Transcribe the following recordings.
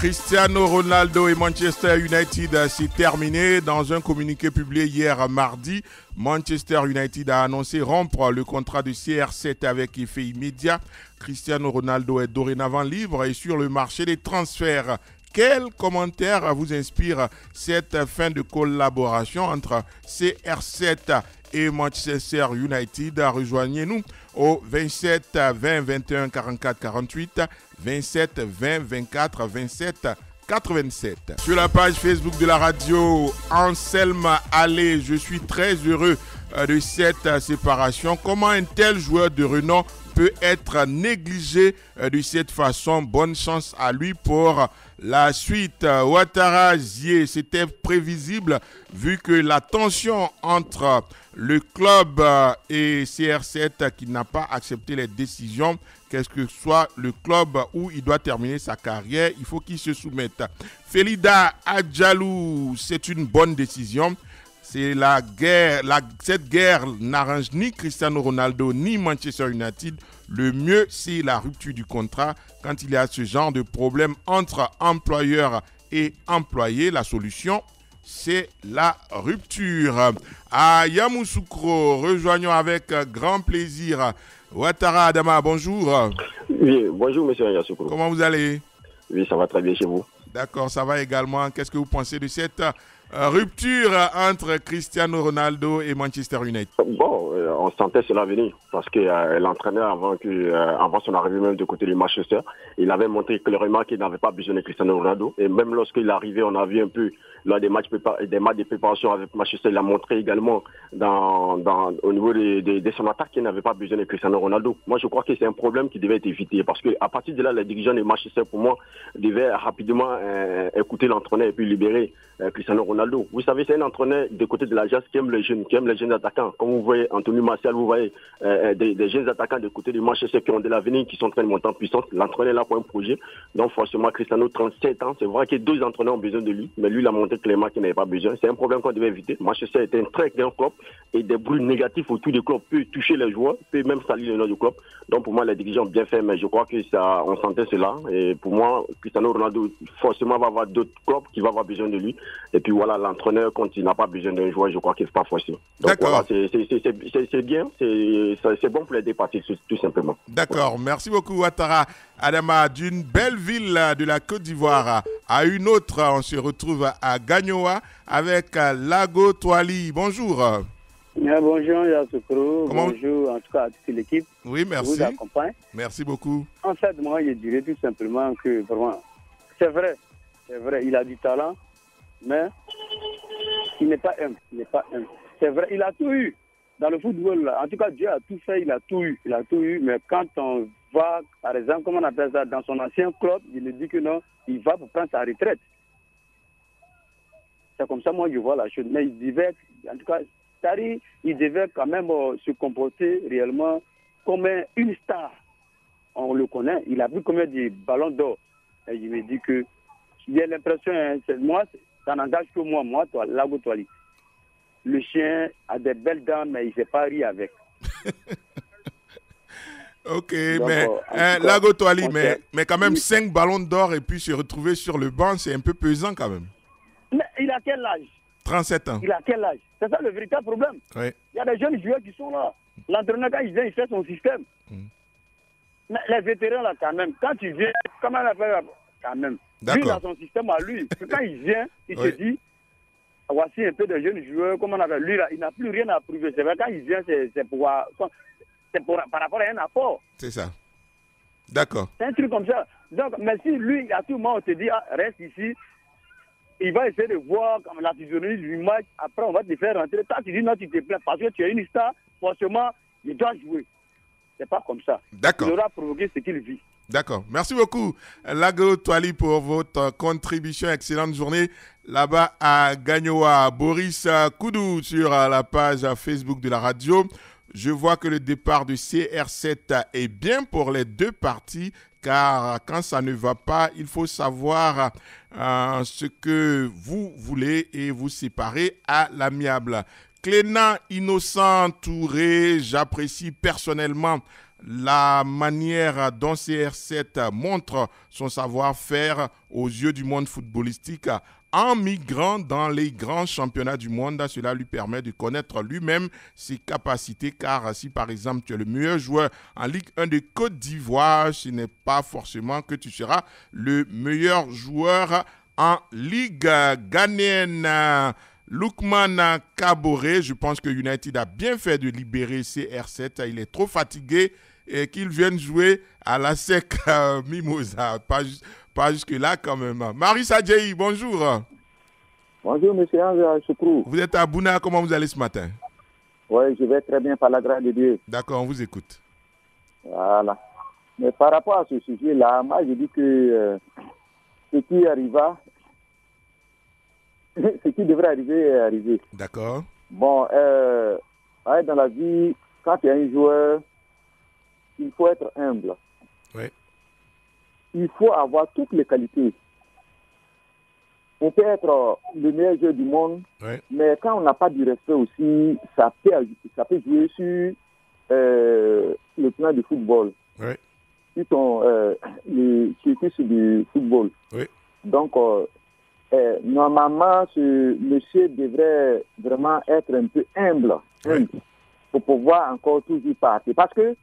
Cristiano Ronaldo et Manchester United, c'est terminé. Dans un communiqué publié hier mardi, Manchester United a annoncé rompre le contrat de CR7 avec effet immédiat. Cristiano Ronaldo est dorénavant libre et sur le marché des transferts. Quel commentaire vous inspire cette fin de collaboration entre CR7 et Manchester United? Rejoignez-nous au 27 20 21 44 48, 27 20 24 27 87. Sur la page Facebook de la radio, Anselme Allé, je suis très heureux euh, de cette séparation. Comment un tel joueur de renom peut être négligé euh, de cette façon? Bonne chance à lui pour la suite. Ouattara c'était prévisible vu que la tension entre le club euh, et CR7 qui n'a pas accepté les décisions, qu'est-ce que soit le club où il doit terminer sa carrière, il faut qu'il se soumette. Felida Adjalou, c'est une bonne décision. C'est la guerre, cette guerre n'arrange ni Cristiano Ronaldo ni Manchester United. Le mieux, c'est la rupture du contrat. Quand il y a ce genre de problème entre employeur et employé, la solution, c'est la rupture. À Yamoussoukro, rejoignons avec grand plaisir Ouattara Adama, bonjour. Oui, bonjour monsieur Yamoussoukro. Comment vous allez? Oui, ça va très bien chez vous. D'accord, ça va également. Qu'est-ce que vous pensez de cette rupture entre Cristiano Ronaldo et Manchester United Bon, euh, on sentait cela venir parce que euh, l'entraîneur, avant, que, avant son arrivée même de côté de Manchester, il avait montré clairement qu'il n'avait pas besoin de Cristiano Ronaldo. Et même lorsqu'il est arrivé, on a vu un peu lors des matchs, de préparation avec Manchester, il a montré également dans, au niveau de, de, son attaque qu'il n'avait pas besoin de Cristiano Ronaldo. Moi, je crois que c'est un problème qui devait être évité parce qu'à partir de là, les dirigeants de Manchester, pour moi, devaient rapidement écouter l'entraîneur et puis libérer Cristiano Ronaldo vous savez, c'est un entraîneur de côté de l'agence qui aime les jeunes, qui aime les jeunes attaquants. Comme vous voyez, Anthony Martial, vous voyez euh, euh, des, jeunes attaquants de côté du Manchester qui ont de l'avenir, qui sont en train de monter en puissance. L'entraîneur est là pour un projet. Donc, forcément, Cristiano, 37 ans, c'est vrai que deux entraîneurs ont besoin de lui, mais lui, il a montré clairement qu'il n'avait pas besoin. C'est un problème qu'on devait éviter. Manchester était un très grand club et des bruits négatifs autour du club peuvent toucher les joueurs, peuvent même salir le nom du club. Donc, pour moi, les dirigeants ont bien fait, mais je crois que ça, on sentait cela. Et pour moi, Cristiano Ronaldo, forcément, va avoir d'autres clubs qui vont avoir besoin de lui. Et puis voilà, l'entraîneur il n'a pas besoin d'un joueur, je crois qu'il n'est pas facile. D'accord. c'est bien, c'est bon pour les dépasser, tout simplement. D'accord, merci beaucoup, Ouattara. Adama, d'une belle ville de la Côte d'Ivoire à une autre, on se retrouve à Gagnoa avec Lago Toali. Bonjour. bonjour Yasoukro, bonjour en tout cas à toute l'équipe. Oui, merci. vous accompagne. Merci beaucoup. En fait, moi, je dirais tout simplement que vraiment, c'est vrai, c'est vrai, il a du talent, mais il n'est pas un. N'est pas un. C'est vrai, il a tout eu. Dans le football, en tout cas, Dieu a tout fait, il a tout eu. Il a tout eu, mais quand on va, par exemple, comment on appelle ça, dans son ancien club, il dit que non, il va pour prendre sa retraite. C'est comme ça, moi, je vois la chose. Mais il devait, en tout cas, Tari, il devait quand même euh, se comporter réellement comme une star. On le connaît, il a vu combien de ballons d'or? Et je me dis que, j'ai l'impression, hein, moi, ça n'engage que moi, moi, toi, Lago Toali. Le chien a des belles dents, mais il ne s'est pas ri avec. ok, mais euh, hein, Lago Toali, mais, mais quand même 5 ballons d'or et puis se retrouver sur le banc, c'est un peu pesant quand même. Mais il a quel âge? 37 ans. Il a quel âge? C'est ça le véritable problème. Oui. Il y a des jeunes joueurs qui sont là. L'entraîneur, quand il vient, il fait son système. Mm. Mais les vétérans, là, quand même, quand tu viens, comment on appelle quand même lui, il a son système à lui. Quand il vient, il se dit, voici un peu de jeunes joueurs, comment on appelle. Lui, là, il n'a plus rien à prouver. C'est vrai, quand il vient, c'est pour, pour, par rapport à un apport. C'est ça. D'accord. C'est un truc comme ça. Donc, mais si lui, à tout moment, on te dit, ah, reste ici, il va essayer de voir comme la physionomie du match. Après, on va te faire rentrer. Toi, tu dis non, tu te plains parce que tu es une star. Forcément, il doit jouer. C'est pas comme ça. D'accord. Il aura provoqué ce qu'il vit. D'accord. Merci beaucoup, Lago Toali, pour votre contribution. Excellente journée là-bas à Gagnoa. Boris Koudou sur la page Facebook de la radio. Je vois que le départ de CR7 est bien pour les deux parties, car quand ça ne va pas, il faut savoir euh, ce que vous voulez et vous séparer à l'amiable. Cléna Innocent Touré, j'apprécie personnellement la manière dont CR7 montre son savoir-faire aux yeux du monde footballistique en migrant dans les grands championnats du monde. Cela lui permet de connaître lui-même ses capacités car si par exemple tu es le meilleur joueur en Ligue 1 de Côte d'Ivoire, ce n'est pas forcément que tu seras le meilleur joueur en Ligue ghanéenne. Lukman Kabore, je pense que United a bien fait de libérer CR7. Il est trop fatigué et qu'il vienne jouer à la SEC euh, Mimosa. Pas, pas jusque-là quand même. Marie Sadjei, bonjour. Bonjour, monsieur Ange Vous êtes à Bouna, comment vous allez ce matin? Oui, je vais très bien par la grâce de Dieu. D'accord, on vous écoute. Voilà. Mais par rapport à ce sujet-là, moi je dis que euh, ce qui arriva, ce qui devrait arriver est arrivé. D'accord. Bon, euh, dans la vie, quand tu es un joueur, il faut être humble. Oui. Il faut avoir toutes les qualités. On peut être le meilleur joueur du monde, Oui. mais quand on n'a pas du respect aussi, ça peut, ça peut jouer sur euh, le plan du football. Oui. Sur ton, euh, le, sur sur du football. Oui. Donc, euh, euh, normalement, ce monsieur devrait vraiment être un peu humble, humble pour pouvoir encore toujours partir. Parce que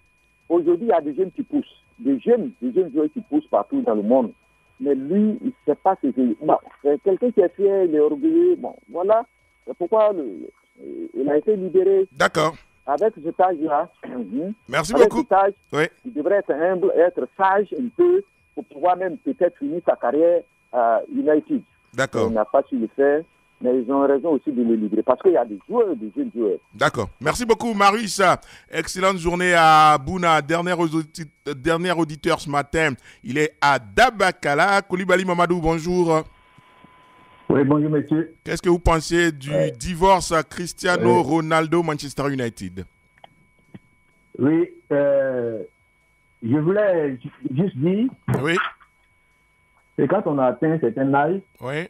aujourd'hui, il y a des jeunes qui poussent, des jeunes, des jeunes joueurs qui poussent partout dans le monde. Mais lui, il ne sait pas ce que. Bon, c'est quelqu'un qui est fier, il est orgueilleux. Bon, voilà. C'est pourquoi le- il a été libéré D'accord. avec cet âge-là. Mhm. Merci Avec beaucoup. cet âge, Oui. il devrait être humble, être sage un peu pour pouvoir même peut-être finir sa carrière à United. D'accord. Il n'a pas su le faire, mais ils ont raison aussi de le libérer parce qu'il y a des joueurs, des jeunes joueurs. D'accord. Merci beaucoup, Marius. Excellente journée à Bouna. Dernier, audit- dernier auditeur ce matin. Il est à Dabakala. Koulibaly Mamadou, bonjour. Oui, bonjour monsieur. Qu'est-ce que vous pensez du Ouais. divorce à Cristiano Ouais. Ronaldo Manchester United? Oui, euh, je voulais ju- juste dire Oui, que quand on a atteint un certain âge, oui,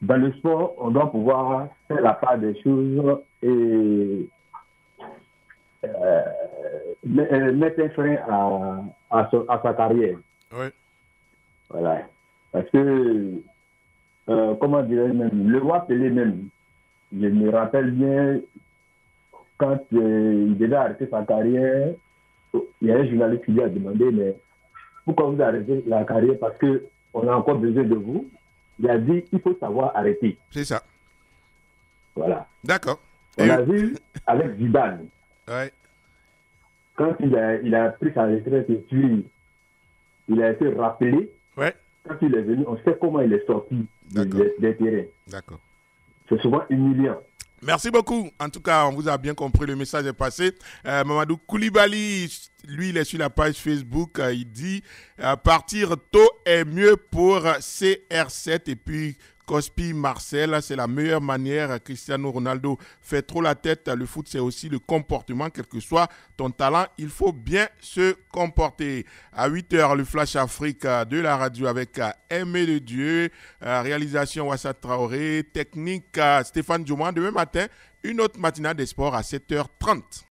dans le sport, on doit pouvoir faire la part des choses et euh, euh, mettre un frein à, à, son- à sa carrière. oui. Voilà. Parce que, euh, comment dirais-je même, le roi Pelé même, je me rappelle bien, quand euh, il devait arrêter sa carrière, il y a un journaliste qui lui a demandé, mais pourquoi vous arrêtez la carrière? Parce qu'on a encore besoin de vous. Il a dit, il faut savoir arrêter. C'est ça. Voilà. D'accord. On Et- a vu avec Zidane, Ouais. quand il a, il a pris sa retraite et puis il a été rappelé, Ouais. quand il est venu, on sait comment il est sorti des terrains. D'accord. C'est souvent humiliant. Merci beaucoup. En tout cas, on vous a bien compris, le message est passé. Euh, Mamadou Koulibaly, lui, il est sur la page Facebook. euh, il dit euh, partir tôt est mieux pour CR7 et puis Cospi Marcel, c'est la meilleure manière. Cristiano Ronaldo fait trop la tête. Le foot, c'est aussi le comportement. Quel que soit ton talent, il faut bien se comporter. À 8 h le Flash Afrique euh, de la radio avec euh, Aimé de Dieu, euh, réalisation Wassa Traoré, technique Stéphane Diomand. Demain matin, une autre matinale des sports à 7h30.